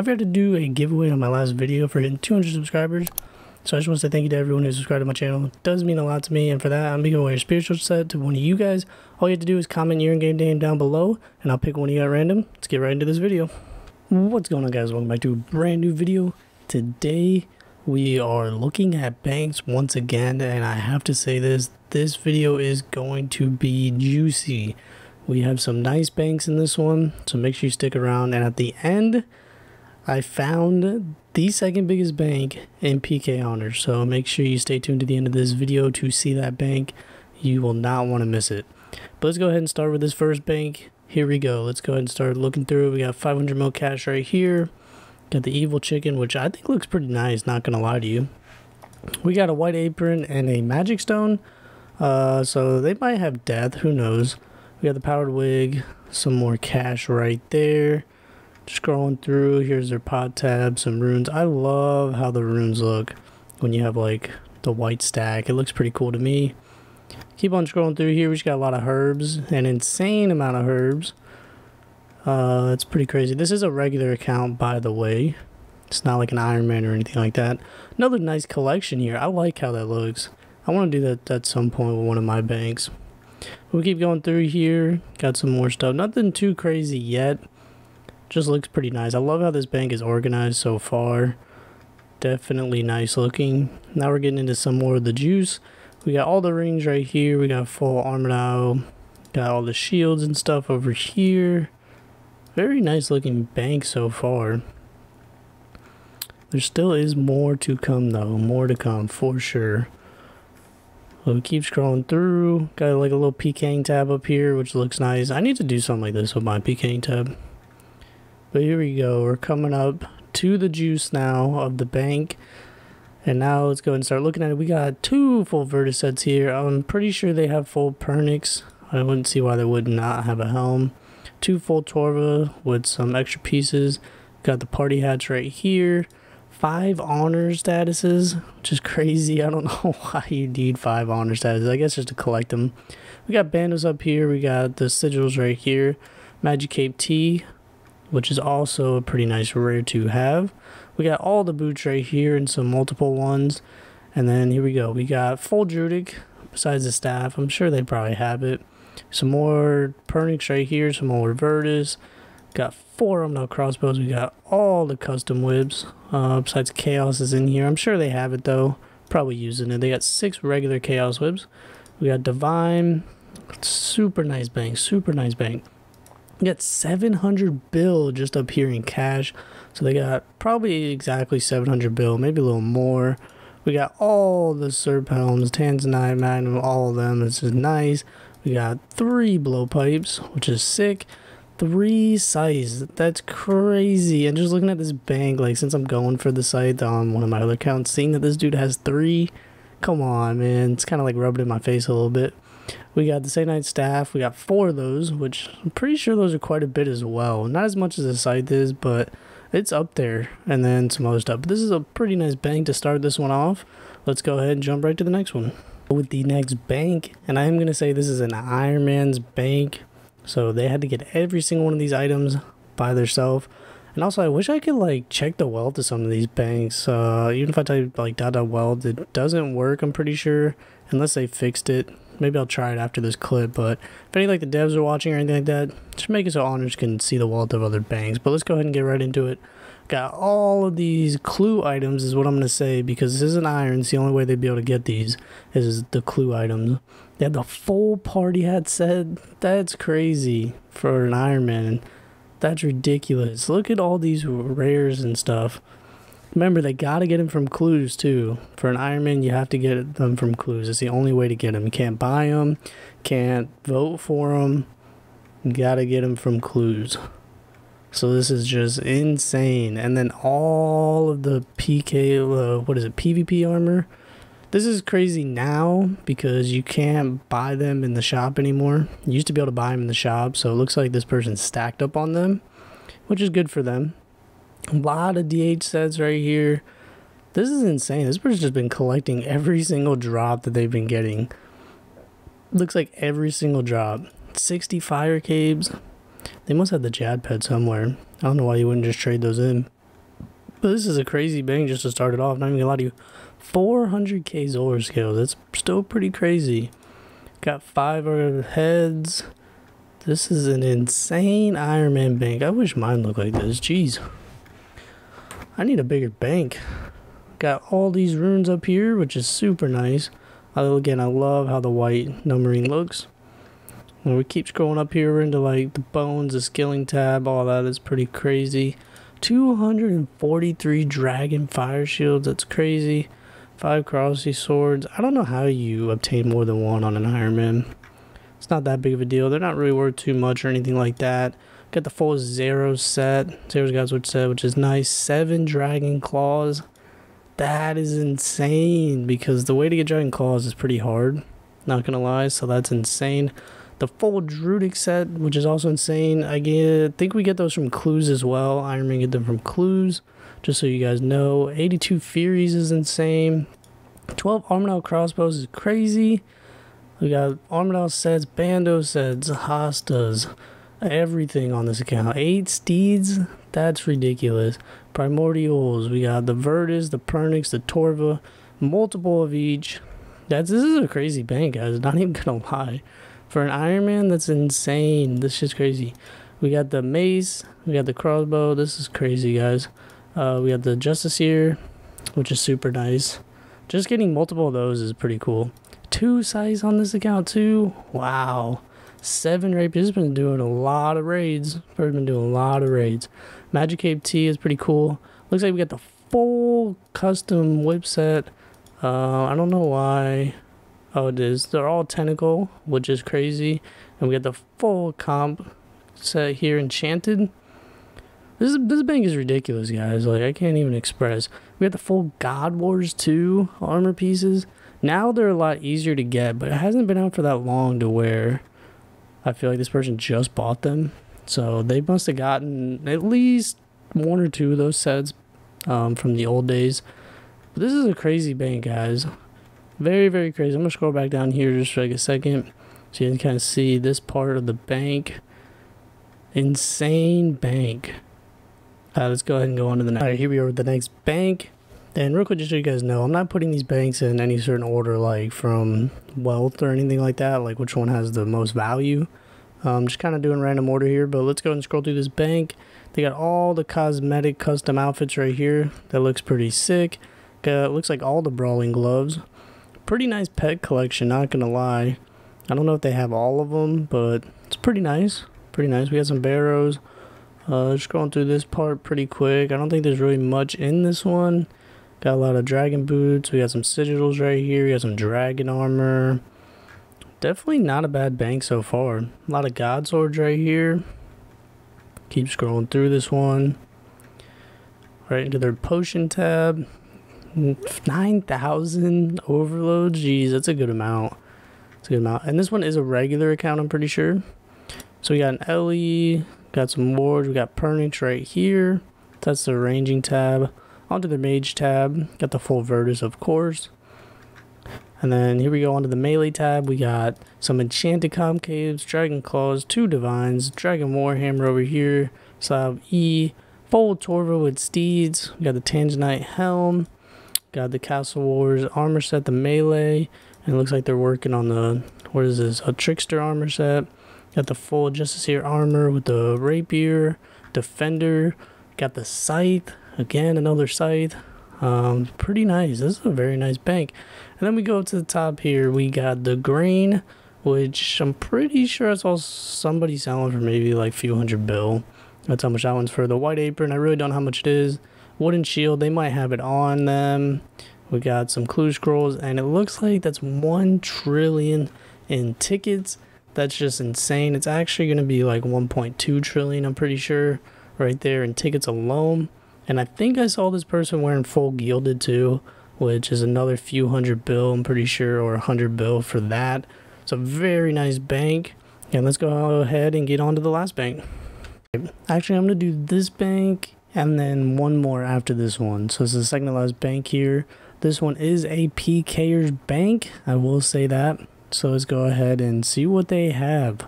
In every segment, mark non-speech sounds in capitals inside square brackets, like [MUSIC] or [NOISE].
I forgot to do a giveaway on my last video for hitting 200 subscribers. So I just want to say thank you to everyone who subscribed to my channel. It does mean a lot to me, and for that, I'm giving away a spiritual set to one of you guys. All you have to do is comment your in-game name down below, and I'll pick one of you at random. Let's get right into this video. What's going on, guys? Welcome back to a brand new video. Today, we are looking at banks once again, and I have to say this, this video is going to be juicy. We have some nice banks in this one, so make sure you stick around, and at the end, I found the second biggest bank in PK Honors. So make sure you stay tuned to the end of this video to see that bank. You will not want to miss it. But let's go ahead and start with this first bank. Here we go. Let's go ahead and start looking through it. We got 500 mil cash right here. Got the evil chicken, which I think looks pretty nice, not going to lie to you. We got a white apron and a magic stone. Uh, so they might have death, who knows. We got the powered wig, some more cash right there scrolling through here's their pod tab some runes. I love how the runes look when you have like the white stack. It looks pretty cool to me. Keep on scrolling through here. We just got a lot of herbs an insane amount of herbs. Uh it's pretty crazy. This is a regular account by the way. It's not like an iron man or anything like that. Another nice collection here. I like how that looks. I want to do that at some point with one of my banks. We keep going through here. Got some more stuff. Nothing too crazy yet just looks pretty nice. I love how this bank is organized so far. Definitely nice looking. Now we're getting into some more of the juice. We got all the rings right here. We got full armor now. Got all the shields and stuff over here. Very nice looking bank so far. There still is more to come though. More to come for sure. So we keep scrolling through. Got like a little PKing tab up here, which looks nice. I need to do something like this with my PKing tab. But here we go. We're coming up to the juice now of the bank. And now let's go and start looking at it. We got two full Virtus sets here. I'm pretty sure they have full Pernix. I wouldn't see why they would not have a helm. Two full Torva with some extra pieces. Got the party hats right here. Five honor statuses, which is [LAUGHS] crazy. I don't [LAUGHS] know why you need five honor statuses. I guess just to collect them. We got bandos up here. We got the sigils right here. Magic Cape T, which is also a pretty nice rare to have. We got all the boots right here and some multiple ones. And then here we go. We got full Druidic besides the staff. I'm sure they probably have it. Some more Pernix right here, some more Virtus. Got four Umbral crossbows. We got all the custom whips. Uh, besides Chaos is in here. I'm sure they have it though. Probably using it. They got six regular Chaos whips. We got Divine. Super nice bank. Super nice bank. You got 700 bill just up here in cash. So they got probably exactly 700 bill, maybe a little more. We got all the Serphelms, Tanzanite, Magnum, all of them. This is nice. We got three blowpipes, which is sick. Three scythes. That's crazy. And just looking at this bank, like since I'm going for the scythe on one of my other accounts, seeing that this dude has three, come on, man. It's kind of like rubbing in my face a little bit. We got the Satanite staff. We got four of those, which I'm pretty sure those are quite a bit as well. Not as much as the scythe is, but it's up there. And then some other stuff. But this is a pretty nice bank to start this one off. Let's go ahead and jump right to the next one. With the next bank, and I am going to say this is an Iron Man's bank. So they had to get every single one of these items by themselves. And also, I wish I could like check the wealth of some of these banks. Uh, even if I type like data wealth, it doesn't work. I'm pretty sure, unless they fixed it. Maybe I'll try it after this clip, but if any like the devs are watching or anything like that, just make it so honors can see the wealth of other banks. But let's go ahead and get right into it. Got all of these clue items is what I'm going to say because this isn't iron. It's the only way they'd be able to get these is the clue items. They have the full party hat set. That's crazy for an Iron Man. That's ridiculous. Look at all these rares and stuff. Remember, they gotta get them from clues too. For an Ironman, you have to get them from clues. It's the only way to get them. You can't buy them, can't vote for them. You gotta get them from clues. So this is just insane. And then all of the PK, uh, what is it, PvP armor? This is crazy now because you can't buy them in the shop anymore. You used to be able to buy them in the shop, so it looks like this person stacked up on them, which is good for them. A lot of DH sets right here. This is insane. This person's just been collecting every single drop that they've been getting. Looks like every single drop. 60 fire capes. They must have the Jad pet somewhere. I don't know why you wouldn't just trade those in. But this is a crazy bank just to start it off. Not even gonna lie to you. 400k Zulrah scales. That's still pretty crazy. Got five heads. This is an insane Iron Man bank. I wish mine looked like this. Jeez. I need a bigger bank. Got all these runes up here, which is super nice. Again, I love how the white numbering looks. When we keep scrolling up here into like the bones, the skilling tab, all that is pretty crazy. 243 dragon fire shields, that's crazy. Five crossy swords. I don't know how you obtain more than one on an Iron Man. It's not that big of a deal. They're not really worth too much or anything like that. Got the full Zero set. Zero's God's Witch set, which is nice. Seven Dragon Claws. That is insane because the way to get Dragon Claws is pretty hard. Not gonna lie, so that's insane. The full Druidic set, which is also insane. I get, think we get those from Clues as well. Iron Man get them from Clues just so you guys know. 82 Furies is insane. 12 Armadyl crossbows is crazy. We got Armadyl sets, Bando sets, Hostas, everything on this account. 8 Steeds, that's ridiculous. Primordials, we got the Virtus, the Pernix, the Torva, multiple of each. That's This is a crazy bank, guys. Not [LAUGHS] even gonna lie. For an Iron Man, that's insane. This is crazy. We got the mace, we got the crossbow. This is crazy, guys. Uh, we got the Justice here, which is super nice. Just getting multiple of those is pretty cool. Two scythes on this account too. Wow. Seven rapiers. Has been doing a lot of raids. Bird's been doing a lot of raids. Magic Cape T is pretty cool. Looks like we got the full custom whip set. Uh, I don't know why. Oh, it is. They're all tentacle, which is crazy. And we got the full comp set here, enchanted. This this bank is ridiculous, guys. Like I can't even express. We got the full God Wars 2 armor pieces. Now they're a lot easier to get, but it hasn't been out for that long to where I feel like this person just bought them. So they must have gotten at least one or two of those sets um, from the old days. But this is a crazy bank, guys. Very, very crazy. I'm going to scroll back down here just for like a second so you can kind of see this part of the bank. Insane bank. Uh, let's go ahead and go on to the next. All right, here we are with the next bank. And real quick, just so you guys know, I'm not putting these banks in any certain order, like from wealth or anything like that, like which one has the most value. I'm um, just kind of doing random order here, but let's go and scroll through this bank. They got all the cosmetic custom outfits right here. That looks pretty sick. Got, looks like all the brawling gloves. Pretty nice pet collection, not gonna lie. I don't know if they have all of them, but it's pretty nice. Pretty nice. We got some barrows. Uh, just going through this part pretty quick. I don't think there's really much in this one. Got a lot of dragon boots. We got some sigils right here. We got some dragon armor. Definitely not a bad bank so far. A lot of god swords right here. Keep scrolling through this one. Right into their potion tab. 9,000 overload. Jeez, that's a good amount. That's a good amount. And this one is a regular account, I'm pretty sure. So we got an Ellie, got some wards, we got Pernix right here. That's the ranging tab. Onto the mage tab, got the full Virtus of course. And then here we go onto the melee tab. We got some enchanted concaves, dragon claws, two divines, dragon warhammer over here, slab E, full Torva with steeds. We got the Tanzanite helm, got the Castle Wars armor set, the melee, and it looks like they're working on the what is this? A trickster armor set. Got the full justice here armor with the rapier, defender. Got the scythe again, another scythe. Um, pretty nice. This is a very nice bank. And then we go to the top here. We got the grain, which I'm pretty sure I saw somebody selling for maybe like a few hundred bill. That's how much that one's for. The white apron, I really don't know how much it is. Wooden shield, they might have it on them. We got some clue scrolls, and it looks like that's one trillion in tickets. That's just insane. It's actually going to be like 1.2 trillion, I'm pretty sure, right there in tickets alone. And I think I saw this person wearing full gilded too, which is another few hundred bill, I'm pretty sure, or a hundred bill for that. It's a very nice bank. And let's go ahead and get on to the last bank. Actually, I'm going to do this bank and then one more after this one. So it's the second to last bank here. This one is a PKers bank. I will say that. So let's go ahead and see what they have.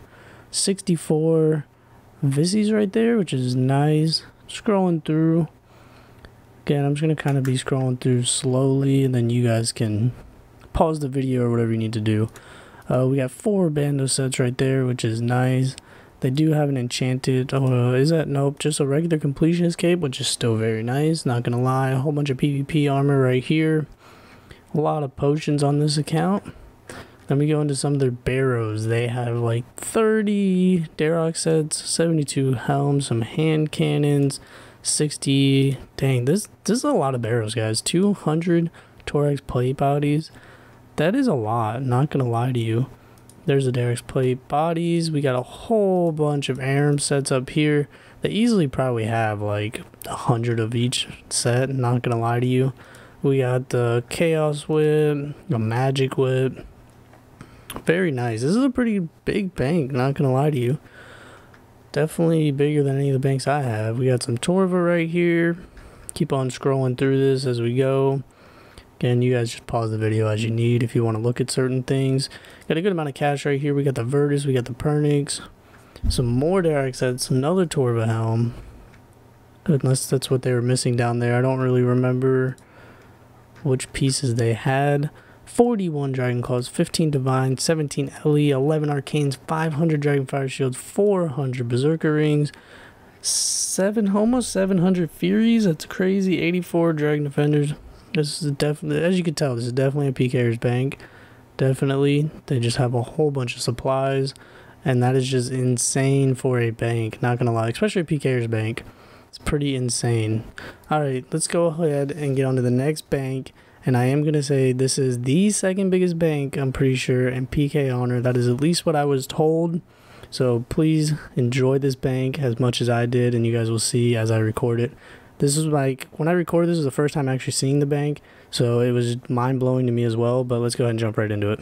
64 Vissies right there, which is nice. Scrolling through. Again, I'm just going to kind of be scrolling through slowly and then you guys can pause the video or whatever you need to do. Uh, we got four bando sets right there, which is nice. They do have an enchanted, oh, is that? Nope, just a regular completionist cape, which is still very nice, not gonna lie. A whole bunch of PvP armor right here. A lot of potions on this account. Then we go into some of their barrows. They have like 30 Dharok sets, 72 helms, some hand cannons, 60. Dang, this this is a lot of barrels guys. 200 Torax plate bodies. That is a lot, not gonna lie to you. There's the Dharok's plate bodies. We got a whole bunch of Ahrim sets up here. They easily probably have like a hundred of each set, not gonna lie to you. We got the Chaos Whip, the Magic Whip. Very nice. This is a pretty big bank, not gonna lie to you. Definitely bigger than any of the banks I have. We got some Torva right here. Keep on scrolling through this as we go. Again, you guys just pause the video as you need if you want to look at certain things. Got a good amount of cash right here. We got the Virtus, we got the Pernix, some more Dharok sets, another Torva Helm. Unless that's what they were missing down there. I don't really remember which pieces they had. 41 Dragon Claws, 15 Divine, 17 LE, 11 Arcanes, 500 Dragon Fire Shields, 400 Berserker Rings, 7, almost 700 Furies, that's crazy, 84 Dragon Defenders. This is definitely, as you can tell, this is definitely a PKers bank. Definitely. They just have a whole bunch of supplies, and that is just insane for a bank, not gonna lie, especially a PKers bank. It's pretty insane. Alright, let's go ahead and get on to the next bank and I am going to say this is the second biggest bank, I'm pretty sure, in PK Honor. That is at least what I was told. So please enjoy this bank as much as I did, and you guys will see as I record it. This is like, when I recorded this was the first time actually seeing the bank, so it was mind blowing to me as well, but let's go ahead and jump right into it.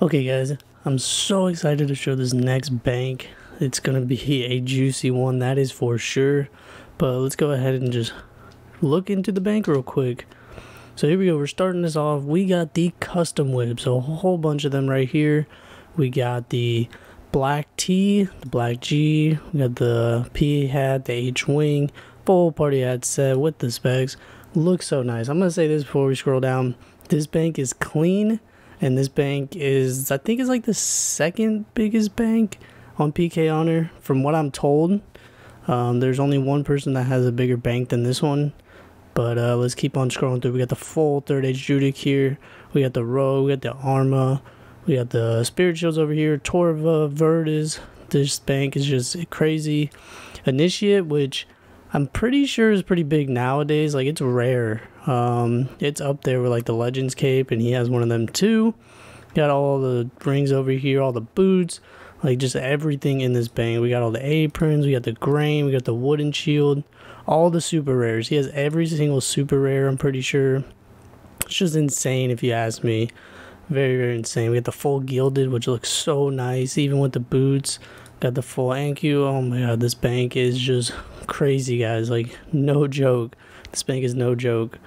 Okay guys, I'm so excited to show this next bank. It's going to be a juicy one, that is for sure. But let's go ahead and just look into the bank real quick. So here we go. We're starting this off. We got the custom whips. So a whole bunch of them right here. We got the black T, the black G. We got the P hat, the H wing. Full party hat set with the specs. Looks so nice. I'm to say this before we scroll down. This bank is clean. And this bank is, I think, is like the second biggest bank on PK Honor from what I'm told. Um, there's only one person that has a bigger bank than this one. But uh, let's keep on scrolling through. We got the full third age Druidic here. We got the Rogue. We got the Arma. We got the Spirit Shields over here. Torva, Virtus. This bank is just crazy. Initiate, which I'm pretty sure is pretty big nowadays. Like, it's rare. Um, it's up there with, like, the Legends Cape, and he has one of them, too. Got all the rings over here, all the boots. Like, just everything in this bank. We got all the aprons. We got the grain. We got the wooden shield all the super rares. He has every single super rare, I'm pretty sure. It's just insane if you ask me. Very, very insane. We got the full gilded, which looks so nice, even with the boots. Got the full Ankou. Oh my god, this bank is just crazy, guys. Like, no joke. This bank is no joke.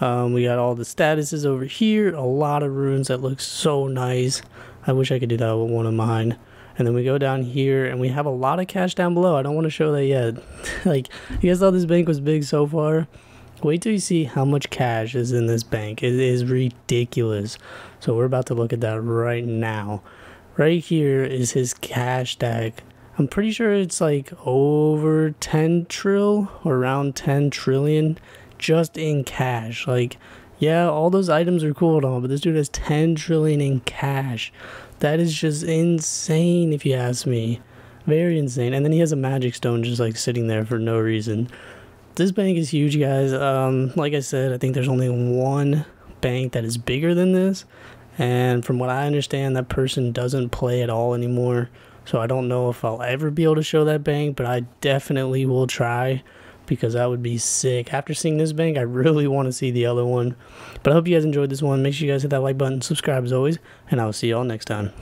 Um, we got all the statuses over here. A lot of runes that look so nice. I wish I could do that with one of mine. And then we go down here and we have a lot of cash down below. I don't want to show that yet. [LAUGHS] like, you guys thought this bank was big so far? Wait till you see how much cash is in this bank. It is ridiculous. So we're about to look at that right now. Right here is his cash stack. I'm pretty sure it's like over 10 trill or around 10 trillion just in cash. Like, yeah, all those items are cool and all, but this dude has 10 trillion in cash. That is just insane if you ask me. Very insane. And then he has a magic stone just like sitting there for no reason. This bank is huge, guys. Um, like I said, I think there's only one bank that is bigger than this. And from what I understand, that person doesn't play at all anymore. So I don't know if I'll ever be able to show that bank, but I definitely will try because that would be sick. After seeing this bank, I really want to see the other one. But I hope you guys enjoyed this one. Make sure you guys hit that like button, subscribe as always, and I will see y'all next time.